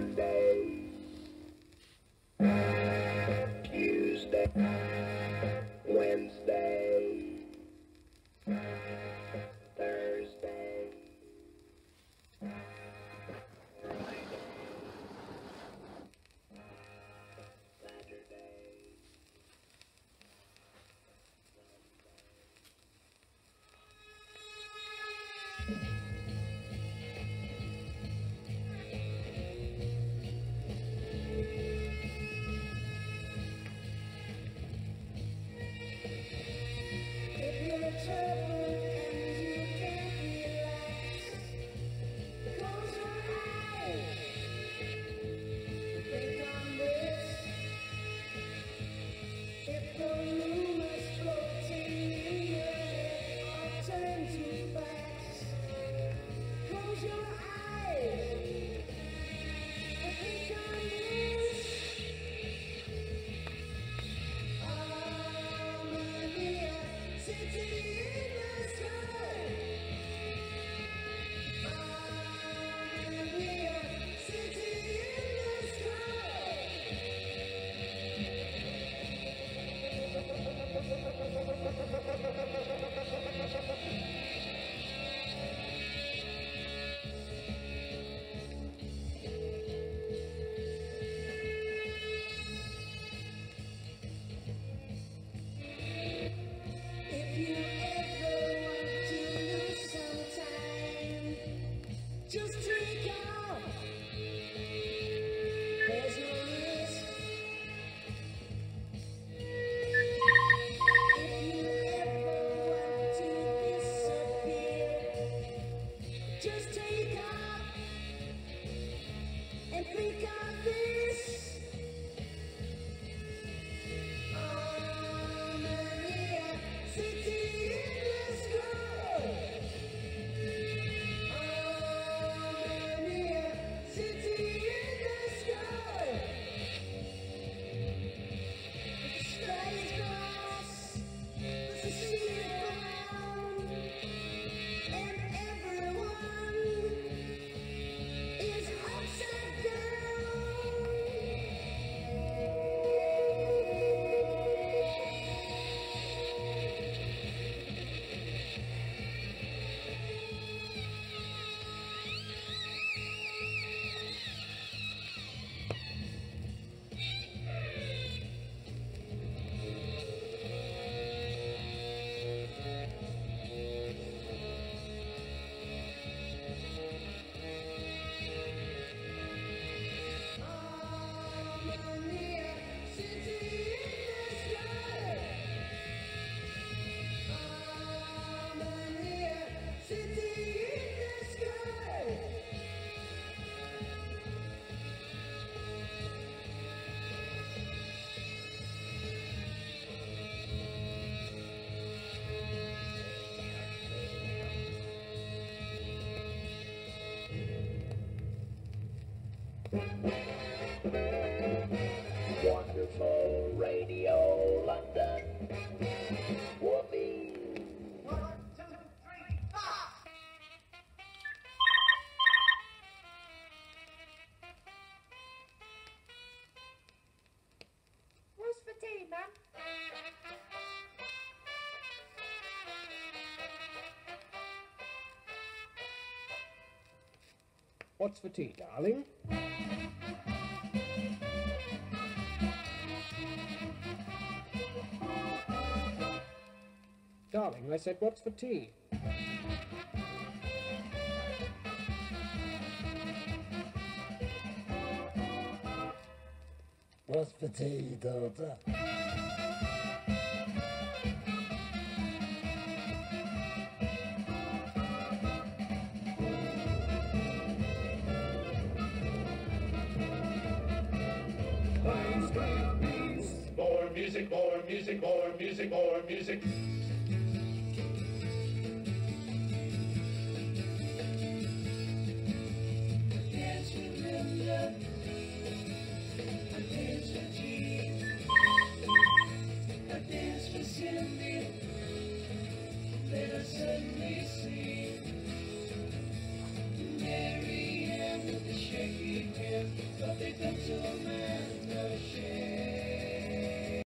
Sunday. Wonderful radio. What's for tea, darling? Darling, I said, what's for tea? What's for tea, daughter? more music, more music, more music.